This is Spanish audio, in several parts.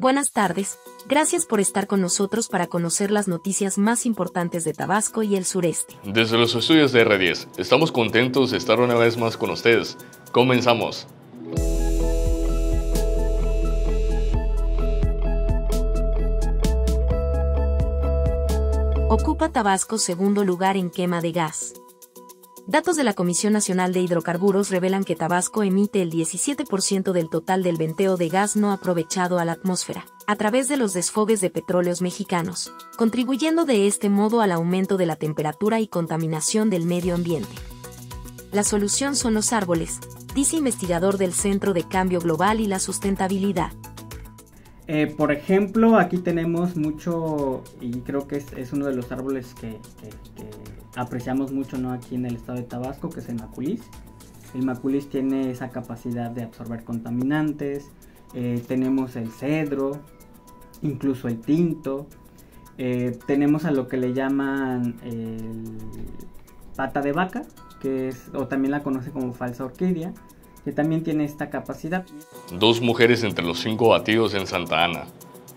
Buenas tardes, gracias por estar con nosotros para conocer las noticias más importantes de Tabasco y el sureste. Desde los estudios de R10, estamos contentos de estar una vez más con ustedes. Comenzamos. Ocupa Tabasco segundo lugar en quema de gas. Datos de la Comisión Nacional de Hidrocarburos revelan que Tabasco emite el 17% del total del venteo de gas no aprovechado a la atmósfera, a través de los desfogues de petróleos mexicanos, contribuyendo de este modo al aumento de la temperatura y contaminación del medio ambiente. La solución son los árboles, dice investigador del Centro de Cambio Global y la Sustentabilidad. Eh, por ejemplo, aquí tenemos mucho, y creo que es, uno de los árboles que, apreciamos mucho ¿no? aquí en el estado de Tabasco, que es el maculis. El maculis tiene esa capacidad de absorber contaminantes, eh, tenemos el cedro, incluso el tinto, eh, tenemos a lo que le llaman el pata de vaca, que es, o también la conoce como falsa orquídea, que también tiene esta capacidad. Dos mujeres entre los cinco batidos en Santa Ana.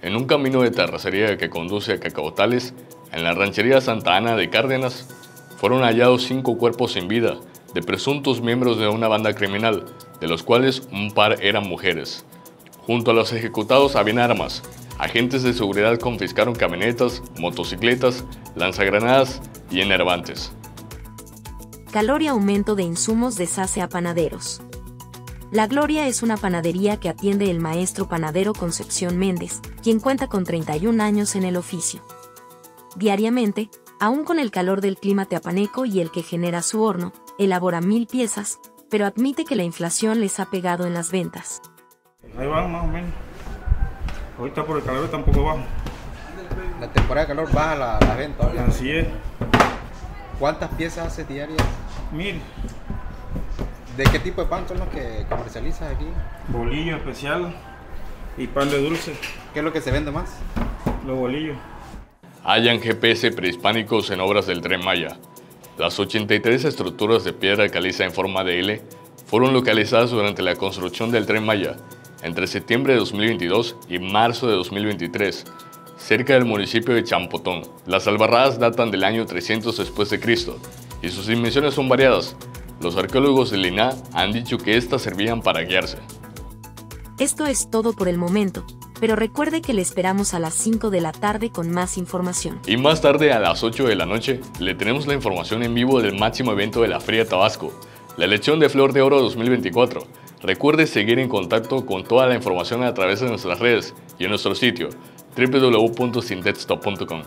En un camino de terracería que conduce a Cacautales, en la ranchería Santa Ana de Cárdenas, fueron hallados cinco cuerpos sin vida de presuntos miembros de una banda criminal, de los cuales un par eran mujeres. Junto a los ejecutados habían armas. Agentes de seguridad confiscaron camionetas, motocicletas, lanzagranadas y enervantes. Calor y aumento de insumos deshace a panaderos. La Gloria es una panadería que atiende el maestro panadero Concepción Méndez, quien cuenta con 31 años en el oficio. Diariamente, aún con el calor del clima teapaneco y el que genera su horno, elabora mil piezas, pero admite que la inflación les ha pegado en las ventas. Ahí van más o menos. Ahorita por el calor está un poco bajo. La temporada de calor baja la, la venta. Así es. ¿Cuántas piezas hace diarias? Mil. ¿De qué tipo de pan son los que comercializas aquí? Bolillo especial y pan de dulce. ¿Qué es lo que se vende más? Los bolillos. Hayan GPS prehispánicos en obras del Tren Maya. Las 83 estructuras de piedra caliza en forma de L fueron localizadas durante la construcción del Tren Maya entre septiembre de 2022 y marzo de 2023, cerca del municipio de Champotón. Las albarradas datan del año 300 después de Cristo y sus dimensiones son variadas, los arqueólogos de Lina han dicho que éstas servían para guiarse. Esto es todo por el momento, pero recuerde que le esperamos a las 5 de la tarde con más información. Y más tarde a las 8 de la noche le tenemos la información en vivo del máximo evento de la Feria Tabasco, la elección de Flor de Oro 2024. Recuerde seguir en contacto con toda la información a través de nuestras redes y en nuestro sitio www.sintexto.com.